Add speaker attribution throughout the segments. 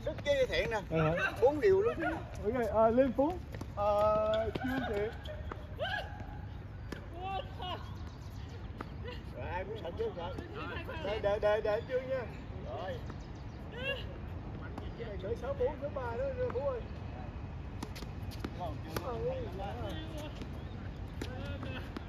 Speaker 1: Đức với Thiện nè,
Speaker 2: Ờ.
Speaker 1: bốn điều luôn.
Speaker 2: Ok, à, Lê Phú, à, Trương Thiện.
Speaker 1: Rồi ai cũng sạch chứ sợ.
Speaker 2: Để, để, để, để Trương nha.
Speaker 1: Rồi.
Speaker 2: Này gửi 64, 63 đó, Lê Phú ơi.
Speaker 1: Thấy đó.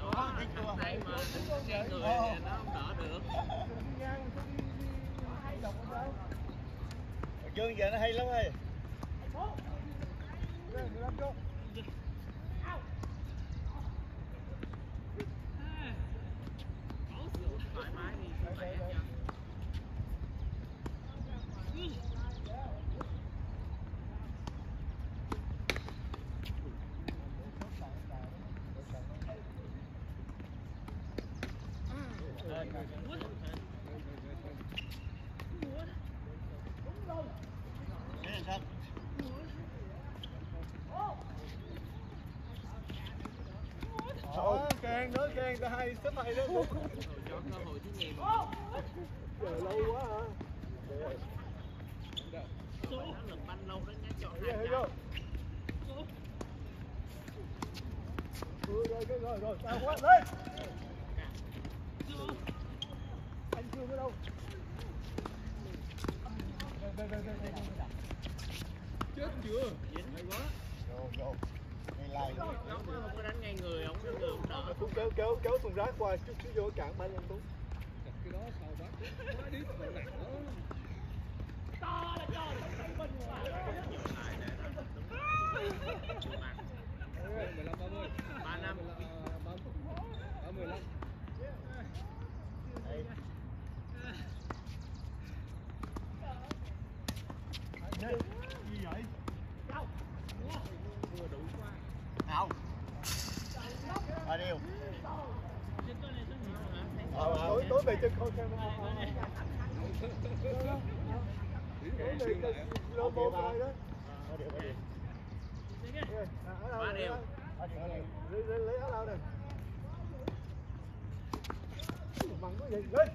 Speaker 1: Đó, thấy chưa?
Speaker 3: Đây mà cái người nó không đỡ được
Speaker 2: ngang, hay đọc?
Speaker 1: Dương giờ nó hay lắm ơi.
Speaker 3: Thoải mái đi
Speaker 2: Đây, đây, đây.
Speaker 1: Thế là sao?
Speaker 2: Đó, càng ta hay, sắp hay đó.
Speaker 3: cho cơ hội thí nghiệm
Speaker 2: Chờ lâu quá hả?
Speaker 3: số lực banh lâu đến nhá chọn hai.
Speaker 2: Ừ, rồi, rồi, rồi, rồi, cao quá, lên. Anh chưa ở đâu? Đây, đây, đây, đây. Chết chưa? Hay quá.
Speaker 1: Vô, vô.
Speaker 3: Ông không có đánh ngay người, không được đó.
Speaker 2: Cũng kéo kéo kéo thùng rác qua chút xíu vô cạn ba nhân tú.
Speaker 4: Cái đó sao bác? Quá điếc mà nặng đó. To là
Speaker 3: cho là
Speaker 4: mà. Lại để nó
Speaker 1: đúng.
Speaker 2: Chưa ăn.
Speaker 1: 15 ba điều.
Speaker 2: Ok, à, ở đâu
Speaker 3: Ba
Speaker 2: rồi,
Speaker 3: điều.
Speaker 2: ở đâu?
Speaker 1: Ba điều, ba điều.
Speaker 2: lấy lấy lấy áo lao này mặn có gì lên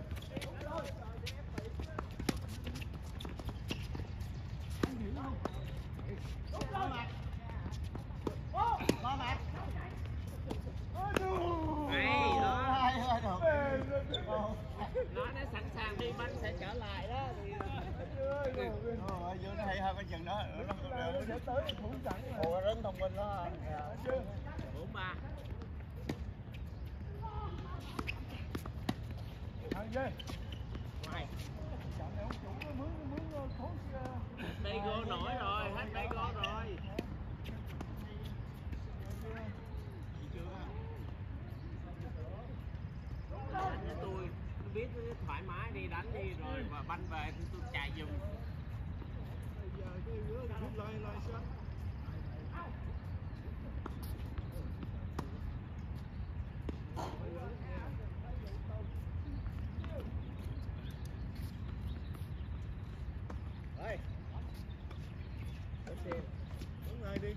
Speaker 3: Hay đó.
Speaker 1: Hai, hai được. Ờ
Speaker 3: nó đã sẵn sàng đi banh sẽ trở lại đó thì
Speaker 1: Ờ, nó hay hơn cái chừng đó. Nó
Speaker 2: sẽ tới thủ sẵn rồi
Speaker 1: Ồ, đến thông minh đó.
Speaker 3: bốn ba
Speaker 2: thằng dê
Speaker 3: ngoài đây go nổi rồi hết đây go rồi đánh cho tôi tôi biết thoải mái đi, đánh đi, rồi và banh về thì tôi chạy giùm
Speaker 2: giờ cái đứa lại lại sao
Speaker 1: Đây.
Speaker 2: đúng rồi đi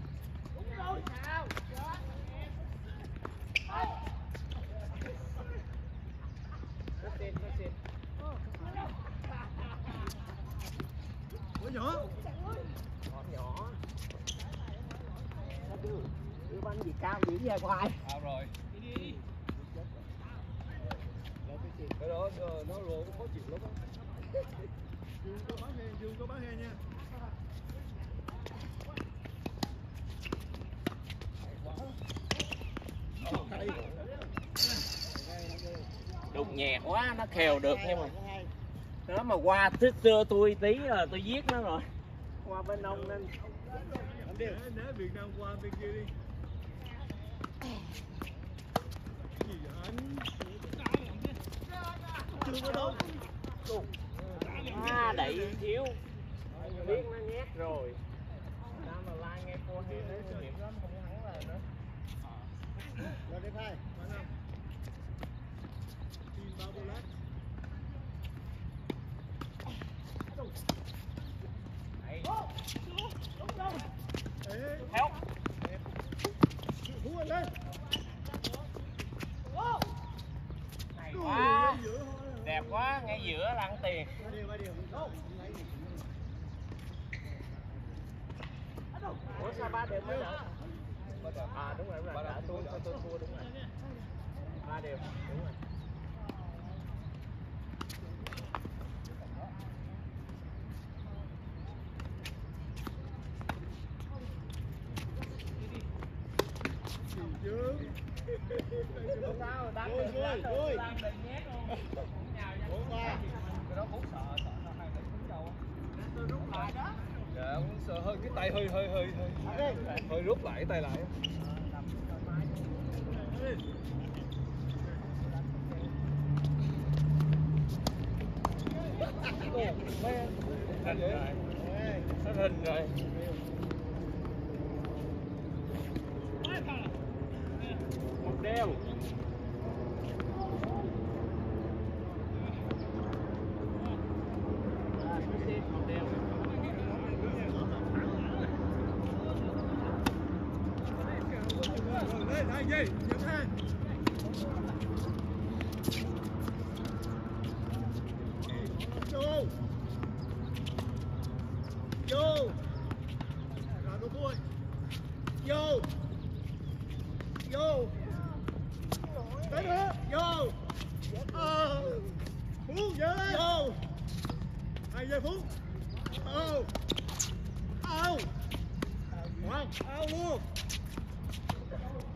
Speaker 2: Ủa nhỏ
Speaker 3: con nhỏ Sao đưa đưa dữ vậy hoài.
Speaker 4: À rồi? Cái đó nó nó rồi nó khó chịu lắm á.
Speaker 2: Dương có bán he Dương có bán he nha
Speaker 3: đụng nhẹ quá nó khều được nhưng mà nó mà qua thích xưa tôi tí là tôi giết nó rồi. Qua bên ông nên.
Speaker 2: Để để Việt Nam qua bên kia đi gì vậy anh chưa có đâu
Speaker 3: à, đẩy thiếu biết nó nhét rồi. Sao mà lai ngay cô nguy hiểm lắm không thắng là nữa
Speaker 1: Rồi đi phai.
Speaker 2: Team Babolat
Speaker 3: Đấy,
Speaker 2: Ê,
Speaker 3: theo
Speaker 2: Phú anh lên
Speaker 3: này
Speaker 2: Ui,
Speaker 3: quá
Speaker 2: ngay giữa thôi à.
Speaker 3: đẹp quá ngay giữa tiền
Speaker 1: điều. Không. Lấy gì?
Speaker 3: sao ba đều mới đỡ à đúng rồi đúng rồi đỡ tôi tôi tôi thua đúng rồi ba đều đúng rồi Không sao, đánh
Speaker 2: Vui,
Speaker 3: được, đánh
Speaker 2: vui,
Speaker 3: được,
Speaker 2: vui.
Speaker 3: đánh được nhét luôn. Nhào nhào.
Speaker 2: Bốn ba.
Speaker 4: cái đó cũng sợ sợ nó hai tay cứng đầu á
Speaker 3: Tôi rút lại đó
Speaker 4: cũng sợ hơi, cái tay hơi hơi hơi hơi hơi rút lại cái tay lại thành rồi. thành hình rồi.
Speaker 3: Một đều. À, cứ xem một đều.
Speaker 2: Oh! hai giây, nhấn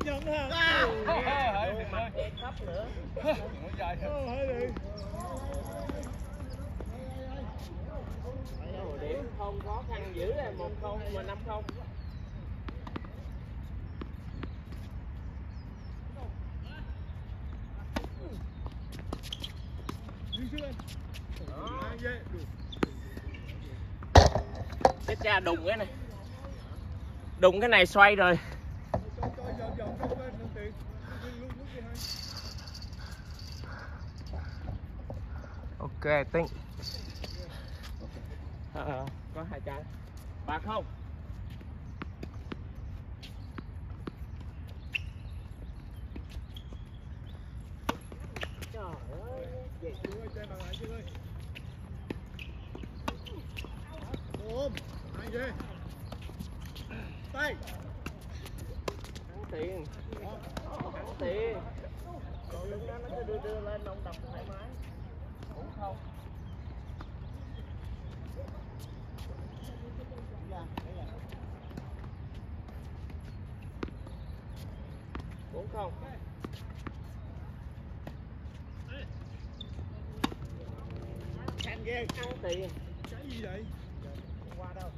Speaker 2: Nhận hả? À.
Speaker 3: Mặt thấp nữa.
Speaker 4: Nó dài
Speaker 2: đi.
Speaker 3: Điểm không khó khăn dữ là một không mà năm không.
Speaker 2: Đi trước lên. Hai giây. Đủ.
Speaker 3: Cái cha đùng cái này. Đùng cái này xoay rồi.
Speaker 2: Cho cho vòng vòng trong lên không tiện. Lúc lúc lúc đi hai.
Speaker 3: Ok, tính. Ờ, có hai trái. Ba không. Trời ơi, vậy
Speaker 2: Chú ơi, chơi bằng lại chú ơi. Ôm. Hai giây. Tay.
Speaker 3: thắng tiền. Thắng tiền. Còn lúc đó nó cứ đưa đưa lên ông đập thoải mái. Không. Bốn không.
Speaker 2: ăn ghê.
Speaker 3: ăn tiền.
Speaker 2: Cái gì vậy?
Speaker 3: Qua đâu?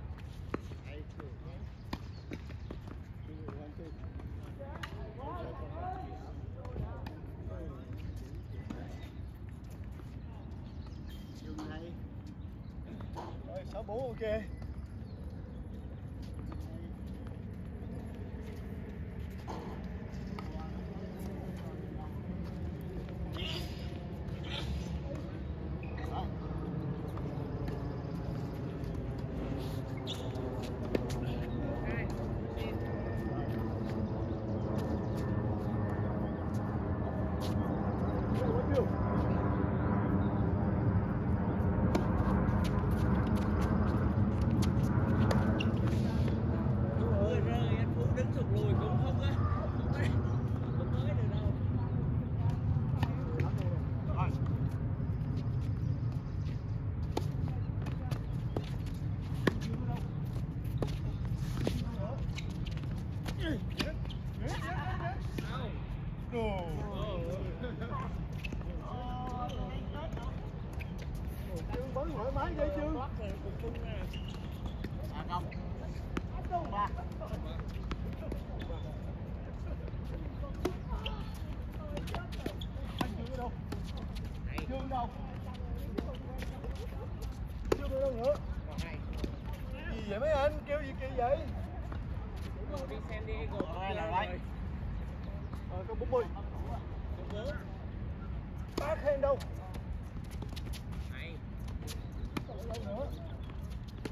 Speaker 2: Rồi, sáu bốn ok.
Speaker 3: Ôi rơi anh Phú đứng sụt lùi cũng không á. Không tới. Không tới được đâu.
Speaker 2: Chương bắn thoải mái vậy chứ. Anh Chương ở đâu? Chương đâu? chưa ở đâu nữa? Gì vậy mấy anh? Kêu gì kỳ vậy?
Speaker 3: Đi San Diego.
Speaker 1: Rồi, là right.
Speaker 2: Rồi, có 40.
Speaker 3: Bốn.
Speaker 2: Ba khen đâu?
Speaker 3: Này
Speaker 2: Đâu nữa?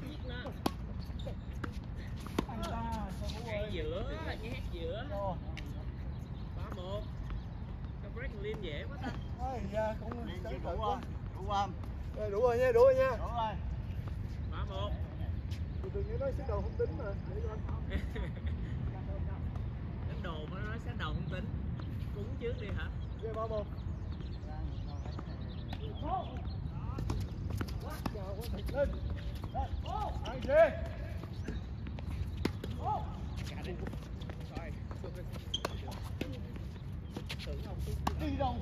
Speaker 3: Biết nó.
Speaker 2: Anh ta, sao
Speaker 3: giữa, nhét giữa. Ba một. Cái lên dễ quá ta.
Speaker 2: Cũng
Speaker 1: đủ không? Đủ không?
Speaker 2: Rồi, đủ rồi nha, đủ rồi nha.
Speaker 1: Đủ rồi.
Speaker 3: Ba một.
Speaker 2: Từ đừng nghe nói xếp đầu không tính mà để coi
Speaker 3: Đánh đồ mà nó nói sát đầu không tính Cúng trước đi hả?
Speaker 2: lên ăn ghê đi đâu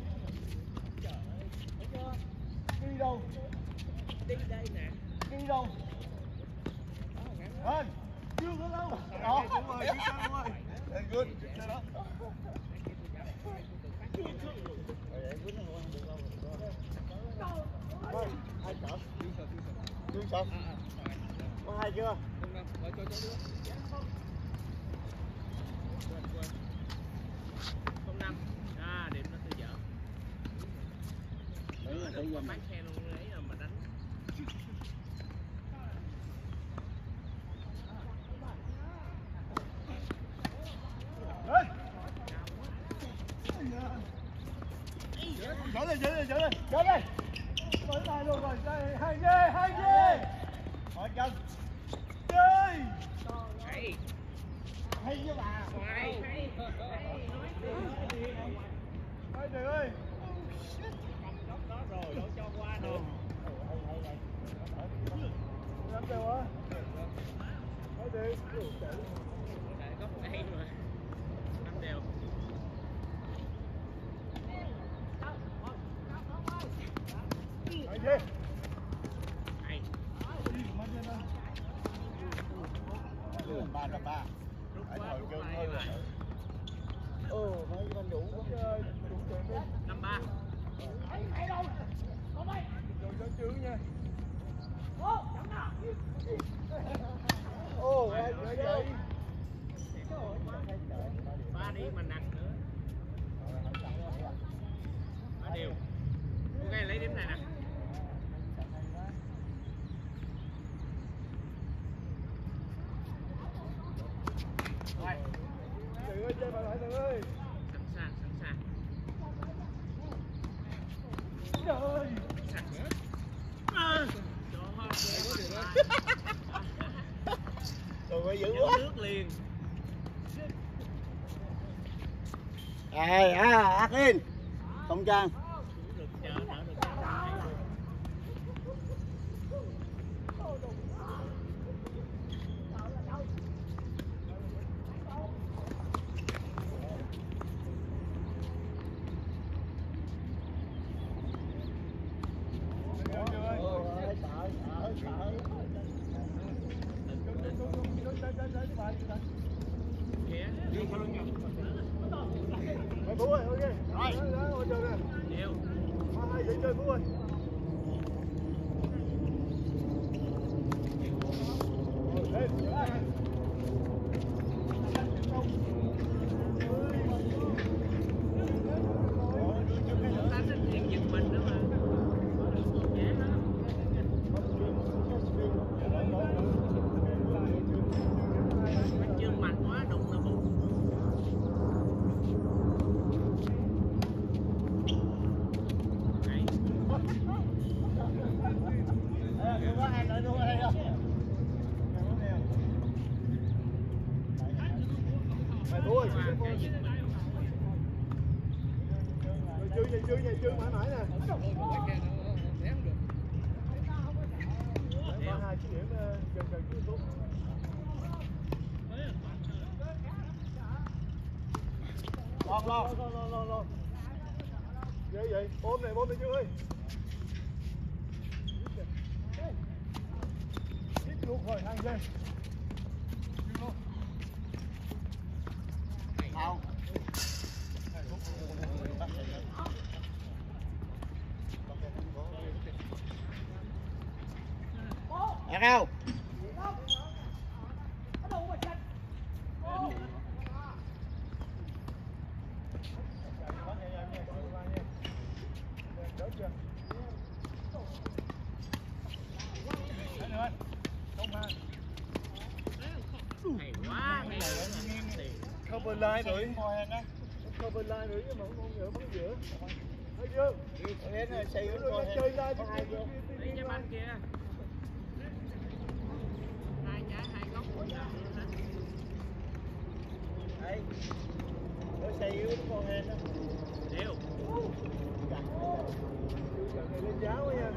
Speaker 2: đi đâu
Speaker 3: Đi đây nè
Speaker 2: đi đâu lên chưa có đâu đó đúng rồi đúng rồi good đó hai sợ Đương sợ Có hai chưa?
Speaker 3: Không
Speaker 2: Okay. Hai ghê
Speaker 3: Hay
Speaker 1: ba trăm ba
Speaker 3: Rút
Speaker 1: Phải
Speaker 3: quá
Speaker 1: ngồi
Speaker 3: rút
Speaker 1: kêu
Speaker 3: tay
Speaker 1: thôi
Speaker 3: mà
Speaker 1: rồi.
Speaker 2: Ồ, mấy con đủ quá Đủ tiền đi
Speaker 3: Năm ba
Speaker 2: Rồi cho chữ nha Ồ, ai vậy vậy?
Speaker 3: Ba đi mà nặng nữa Ba đều Ok lấy điểm này nè Rồi
Speaker 2: Trời ơi, chơi bà lại thằng ơi
Speaker 3: sẵn sàng sẵn sàng
Speaker 2: Trời ơi
Speaker 3: sẵn à,
Speaker 1: trời phải giữ quá
Speaker 3: nước liền
Speaker 1: À, à, ác in Không trang
Speaker 3: được chờ đỡ được cái này.
Speaker 2: Bố ơi, ok Rồi Đó, ngồi chờ nè
Speaker 3: đều
Speaker 2: Hai vậy chơi bố ơi Lên, lên
Speaker 3: ta sẽ thiện giật mình nữa mà dễ lắm bánh trưng mạnh quá đụng là bụng Đấy.
Speaker 1: Có ai nói đúng hay không?
Speaker 2: Mày Phú ơi,
Speaker 3: Qua
Speaker 2: chơi Phú
Speaker 3: cái
Speaker 2: ơi
Speaker 3: giật mình
Speaker 2: Chơi chưa chưa chưa chưa mãi mãi nè Có hai cái điểm gần gần
Speaker 1: Lon, lon
Speaker 2: Vậy vậy, ôm này, ôm này chưa ơi Tiếp luôn rồi, hai giây
Speaker 1: Không Ác không?
Speaker 3: hay quá hay quá
Speaker 2: Cover line rồi Cover line rồi nhưng mà không ngờ bắn giữa Thấy chưa?
Speaker 1: Đến xây
Speaker 2: chơi
Speaker 1: hai vô
Speaker 3: cho anh kia hai trái đều
Speaker 2: lên giá quá nha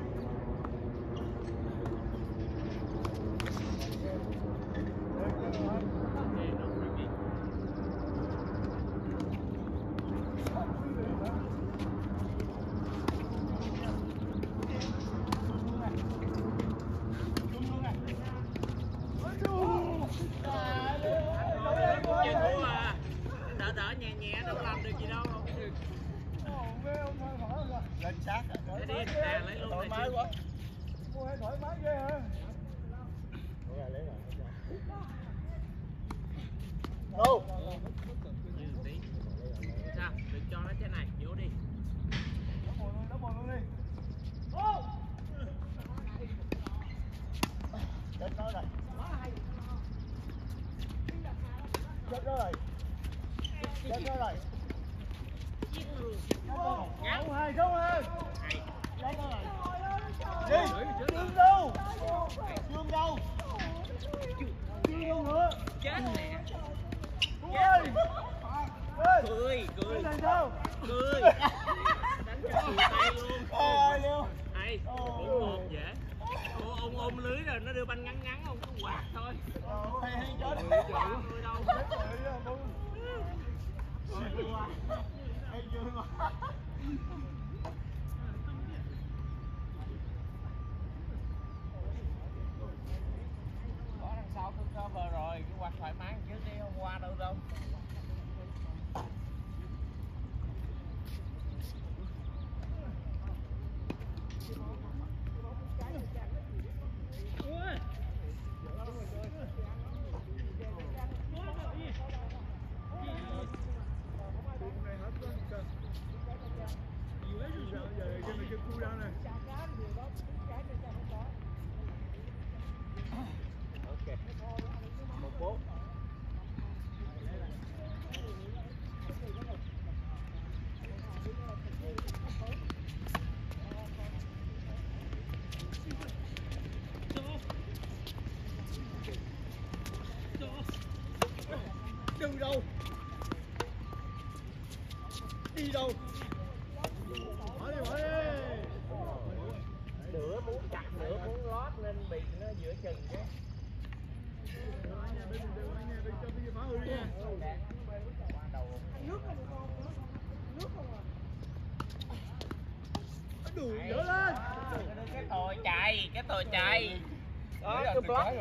Speaker 3: Để nó phải bị chưa thua à đỡ đỡ nhẹ nhẹ đâu làm được gì đâu
Speaker 1: lên sát
Speaker 3: Để đi nè lấy luôn
Speaker 1: thoải
Speaker 3: này
Speaker 1: mái
Speaker 3: chứ.
Speaker 1: quá
Speaker 2: Mua hay thoải mái ghê hả?
Speaker 1: đâu
Speaker 3: Như tí sao đừng cho nó thế này vô đi
Speaker 2: Đá bồi luôn, đá bồi luôn đi.
Speaker 1: chết nó rồi chết nó rồi chết nó rồi
Speaker 3: ngắn
Speaker 2: Không hay, không hay.
Speaker 3: hay
Speaker 1: chết nó rồi
Speaker 2: Đi, Dương đâu?
Speaker 1: dương đâu
Speaker 2: Dương đâu nữa?
Speaker 3: chết nè
Speaker 2: Đúng ơi. Ê,
Speaker 3: cười
Speaker 2: cái
Speaker 3: cười
Speaker 2: này sao?
Speaker 3: cười đánh cho tay luôn
Speaker 1: ơi liêu
Speaker 3: hay bốn một dễ Ô, ông ôm lưới rồi nó đưa banh ngắn ngắn ông cứ quạt thôi
Speaker 1: hay hay chết
Speaker 3: người đâu
Speaker 1: hay dương quá
Speaker 3: có đằng sau tôi cover rồi cứ quạt thoải mái chứ đi hôm qua đâu đâu ok một bốn
Speaker 1: đừng đâu đi đâu?
Speaker 2: Đi, đi.
Speaker 3: nửa muốn chặt nửa muốn lót nên bị nó giữa chừng cái
Speaker 2: Đủ dở lên.
Speaker 3: cái tồi chạy cái tồi chạy đó cứ block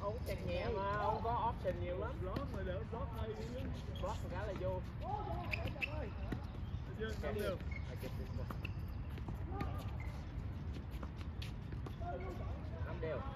Speaker 3: ông chạy nhẹ mà ông có option nhiều lắm.
Speaker 2: Block mà để block hay đi chứ.
Speaker 3: block một cái là vô
Speaker 2: Chưa, không được.
Speaker 3: năm đều
Speaker 2: Block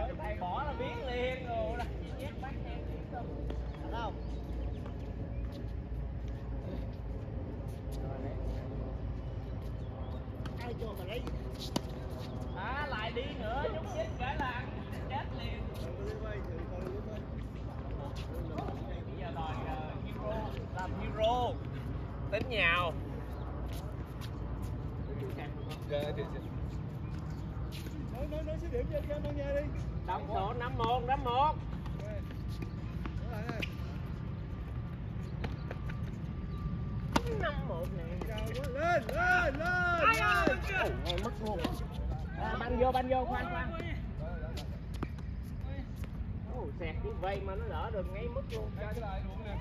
Speaker 2: số điểm cho cho anh nghe đi.
Speaker 3: đóng số năm một năm một. Nè.
Speaker 2: Lên, lên, lên, lên.
Speaker 3: Ôi, mất luôn. À, banh vô banh vô khoan khoan. Ồ, xẹt cái vây mà nó đỡ được ngay mất luôn.
Speaker 4: Cái lại luôn nè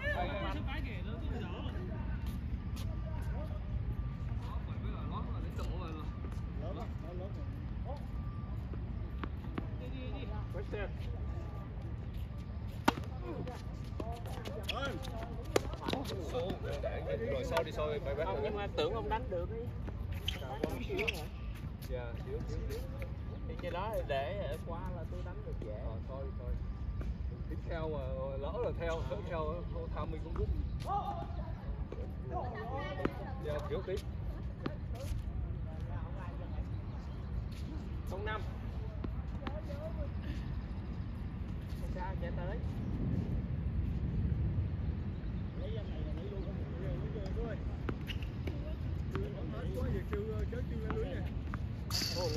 Speaker 3: để ở qua là tôi đánh được dễ.
Speaker 4: Ờ, thôi thôi. Tiếp theo mà lỡ là theo lỡ theo thôi tham mình cũng rút giờ thiếu tí.
Speaker 3: Không năm. Không sao chạy tới Ồ,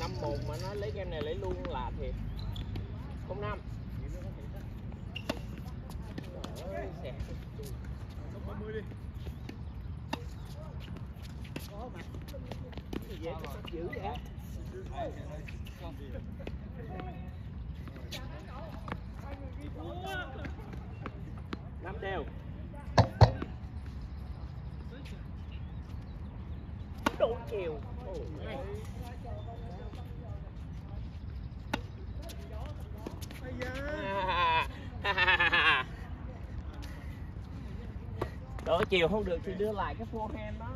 Speaker 3: năm một mà nó lấy game này lấy luôn là thiệt. Không năm. Vậy? Năm đều. Đủ chiều Ôi, Đổ chiều không được thì đưa lại cái forehand đó.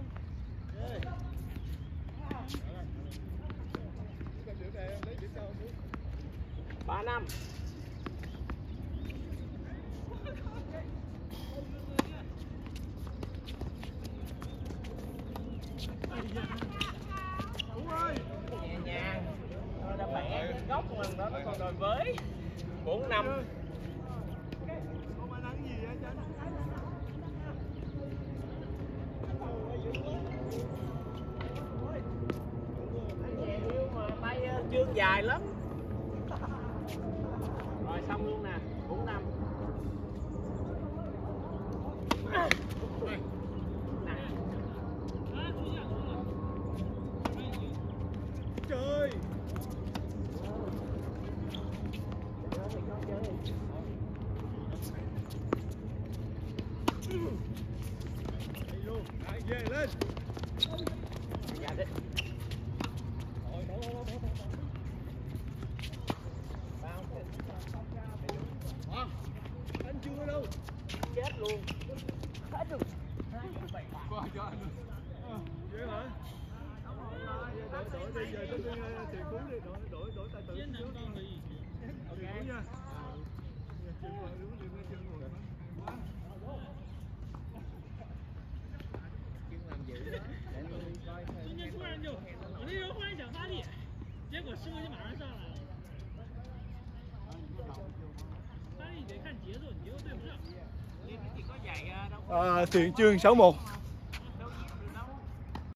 Speaker 3: Ba năm. Nhẹ nhàng. Thôi đã bẻ góc lần đó, nó còn đòi với bốn năm nhẹ yêu mà tay ờ, chương dài lắm rồi xong luôn nè bốn năm nè
Speaker 2: Trời
Speaker 3: Chơi thì con chơi
Speaker 2: Đi luôn Lại về lên
Speaker 3: dạ đi bao
Speaker 2: Anh chưa đâu
Speaker 3: chết luôn hết rồi
Speaker 4: qua cho anh
Speaker 2: Ờ, Vậy hả Đổi đổi bây giờ tới tiền phú đi Đổi đổi đổi tay tự Tiền phú nha Chân vào đúng liền chân vào
Speaker 3: Chương làm dữ đó để tôi đi coi thêm
Speaker 1: 中间突然就，我那时候忽然想发力，结果师傅就马上上来了。发力得看节奏，你节奏对不上。
Speaker 3: chỉ có giày ờ, đâu có
Speaker 2: À, Thiện Trương 61